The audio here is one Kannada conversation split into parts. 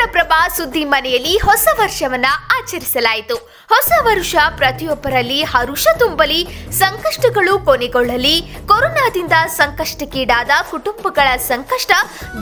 ಉತ್ತರ ಪ್ರಭಾ ಸುದ್ದಿ ಮನೆಯಲ್ಲಿ ಹೊಸ ವರ್ಷವನ್ನ ಆಚರಿಸಲಾಯಿತು. ಹೊಸ ವರ್ಷ ಪ್ರತಿಯೊಬ್ಬರಲ್ಲಿ ಹರುಷ ತುಂಬಲಿ, ಸಂಕಷ್ಟಗಳು ಕೊನೆಗೊಳ್ಳಲಿ, ಕೊರೋನಾದಿಂದ ಸಂಕಷ್ಟಕ್ಕೀಡಾದ ಕುಟುಂಬಗಳ ಸಂಕಷ್ಟ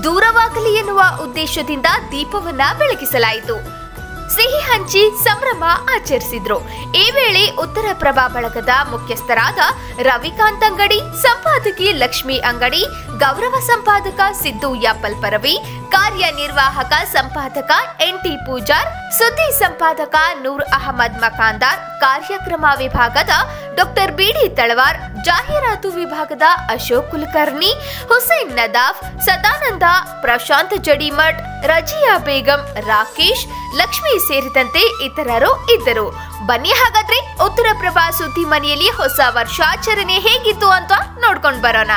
ದೂರವಾಗಲಿ ಎನ್ನುವ ಉದ್ದೇಶದಿಂದ ದೀಪವನ್ನ ಬೆಳಗಿಸಲಾಯಿತು. ಸಿಹಿ ಹಂಚಿ ಸಂಭ್ರಮ ಆಚರಿಸಿದ್ರು. ಈ ವೇಳೆ ಉತ್ತರ ಪ್ರಭಾ ಬಳಗದ ಮುಖ್ಯಸ್ಥರಾದ ರವಿಕಾಂತ್ ಅಂಗಡಿ, ಸಂಪಾದಕಿ ಲಕ್ಷ್ಮಿ ಅಂಗಡಿ, ಗೌರವ ಸಂಪಾದಕ ಸಿದ್ದು ಯಾಪಲ್ ಪರವಿ ಕಾರ್ಯನಿರ್ವಾಹಕ ಸಂಪಾದಕ ಎನ್ಟಿ ಪೂಜಾರ್, ಸುದ್ದಿ ಸಂಪಾದಕ ನೂರ್ ಅಹಮದ್ ಮಕಾಂದಾರ್, ಕಾರ್ಯಕ್ರಮ ವಿಭಾಗದ ಡಾಕ್ಟರ್ ಬಿಡಿ ತಳವಾರ್, ಜಾಹೀರಾತು ವಿಭಾಗದ ಅಶೋಕ್ ಕುಲಕರ್ಣಿ, ಹುಸೇನ್ ನದಾಫ್, ಸದಾನಂದ, ಪ್ರಶಾಂತ್ ಜಡಿಮಠ್, ರಜಿಯಾ ಬೇಗಂ, ರಾಕೇಶ್, ಲಕ್ಷ್ಮಿ ಸೇರಿದಂತೆ ಇತರರು ಇದ್ದರು. ಬನ್ನಿ ಹಾಗಾದ್ರೆ ಉತ್ತರ ಪ್ರಭಾ ಸುದ್ದಿ ಮನೆಯಲ್ಲಿ ಹೊಸ ವರ್ಷಾಚರಣೆ ಹೇಗಿತ್ತು ಅಂತ ನೋಡ್ಕೊಂಡು ಬರೋಣ.